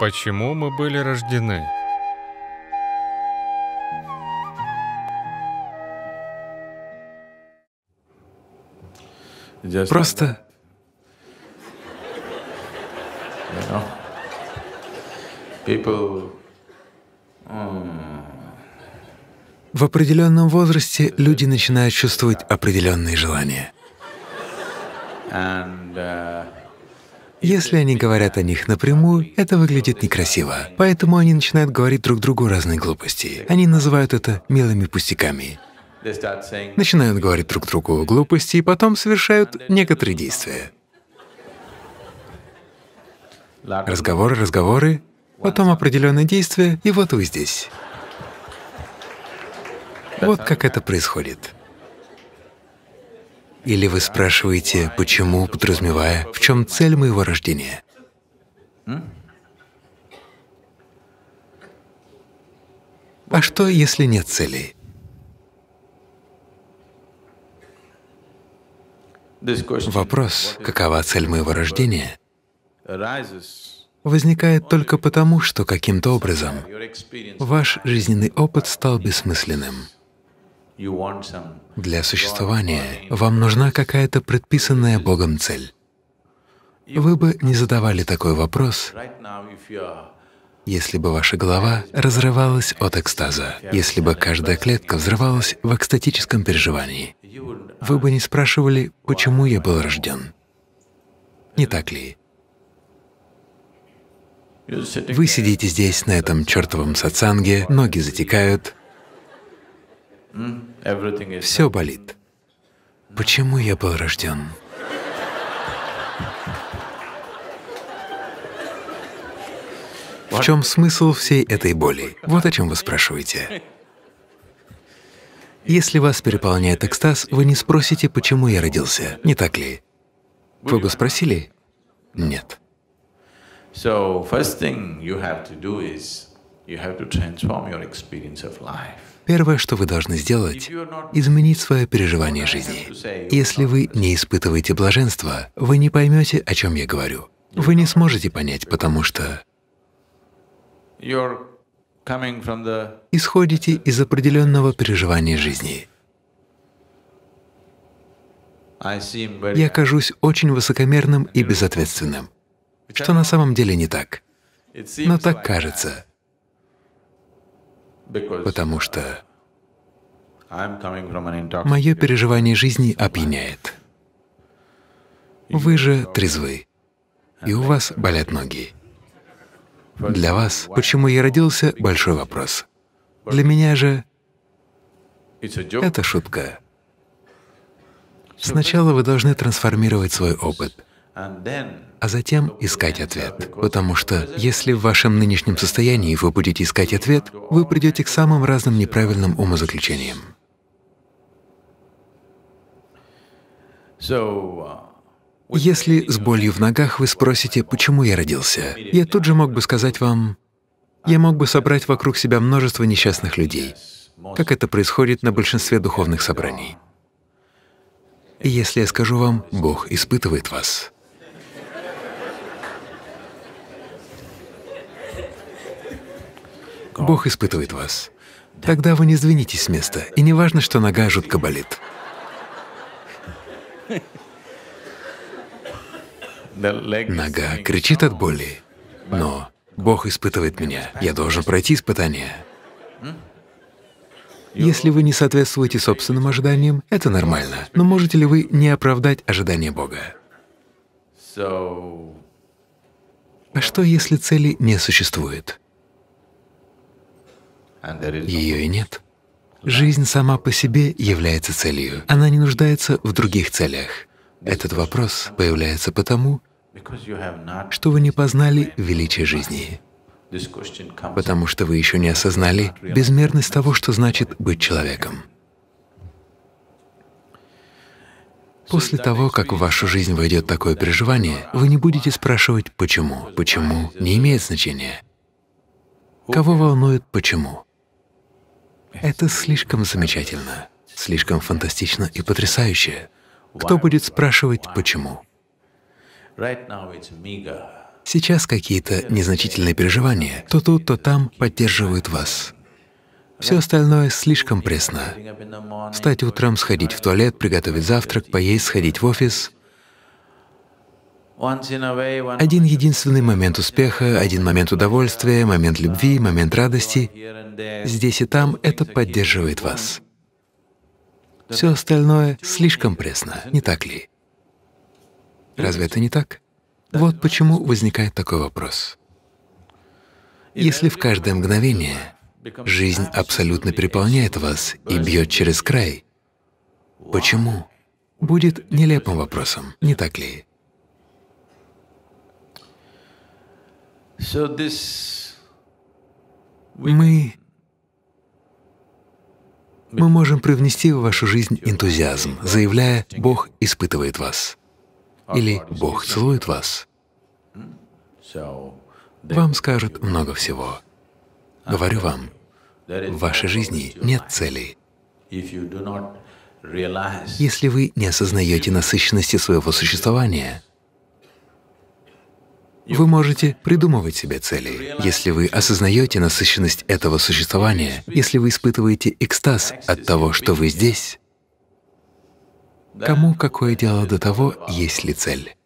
Почему мы были рождены? Просто в определенном возрасте люди начинают чувствовать определенные желания. and uh, Если они говорят о них напрямую, это выглядит некрасиво. Поэтому они начинают говорить друг другу разные глупости. Они называют это милыми пустяками. Начинают говорить друг другу глупости и потом совершают некоторые действия. Разговоры, разговоры, потом определенные действия, и вот вы здесь. Вот как это происходит. Или вы спрашиваете, почему, подразумевая, в чем цель моего рождения? А что, если нет question Вопрос, какова цель моего рождения, возникает только потому, что каким-то образом ваш жизненный опыт стал бессмысленным. Для существования вам нужна какая-то предписанная Богом цель. Вы бы не задавали такой вопрос, если бы ваша голова разрывалась от экстаза, если бы каждая клетка взрывалась в экстатическом переживании. Вы бы не спрашивали, почему я был рожден. Не так ли? Вы сидите здесь, на этом чертовом сатсанге, ноги затекают, все болит. Почему я был рожден? В чем смысл всей этой боли? Вот о чем вы спрашиваете. Если вас переполняет экстаз, вы не спросите, почему я родился, не так ли? Вы бы спросили? Нет. so first thing you have to do is you have to transform your experience of life Первое, что вы должны сделать, изменить свое переживание жизни. Если вы не испытываете блаженства, вы не поймете, о чем я говорю. Вы не сможете понять, потому что исходите из определенного переживания жизни. Я кажусь очень высокомерным и безответственным, что на самом деле не так, но так кажется, потому что мое переживание жизни опьяняет. Вы же трезвы, и у вас болят ноги. Для вас, почему я родился, большой вопрос. Для меня же это шутка. Сначала вы должны трансформировать свой опыт, а затем искать ответ. Потому что если в вашем нынешнем состоянии вы будете искать ответ, вы придете к самым разным неправильным умозаключениям. uh, Если с болью в ногах вы спросите, почему я родился, я тут же мог бы сказать вам, я мог бы собрать вокруг себя множество несчастных людей, как это происходит на большинстве духовных собраний. И если я скажу вам, Бог испытывает вас, Бог испытывает вас, тогда вы не сдвинетесь с места, и не важно, что нога жутко болит. Нога кричит от боли, но Бог испытывает меня, я должен пройти испытание. Если вы не соответствуете собственным ожиданиям, это нормально, но можете ли вы не оправдать ожидания Бога? А что, если цели не существует? Ее и нет. Жизнь сама по себе является целью. Она не нуждается в других целях. Этот вопрос появляется потому, что вы не познали величие жизни, потому что вы еще не осознали безмерность того, что значит быть человеком. После того, как в вашу жизнь войдет такое переживание, вы не будете спрашивать «почему?». «Почему?» не имеет значения. Кого волнует «почему?» Это слишком замечательно, слишком фантастично и потрясающе. Кто будет спрашивать «почему?» Сейчас какие-то незначительные переживания, то тут, то там поддерживают вас. Все остальное слишком пресно. Встать утром, сходить в туалет, приготовить завтрак, поесть, сходить в офис. Один единственный момент успеха, один момент удовольствия, момент любви, момент радости. Здесь и там это поддерживает вас. Все остальное слишком пресно, не так ли? Разве это не так? Вот почему возникает такой вопрос. Если в каждое мгновение жизнь абсолютно переполняет вас и бьет через край, почему? Будет нелепым вопросом, не так ли? Мы мы можем привнести в вашу жизнь энтузиазм, заявляя «Бог испытывает вас» или «Бог целует вас». Вам скажут много всего. Говорю вам, в вашей жизни нет целей. Если вы не осознаете насыщенности своего существования, вы можете придумывать себе цели. Если вы осознаете насыщенность этого существования, если вы испытываете экстаз от того, что вы здесь, кому какое дело до того, есть ли цель?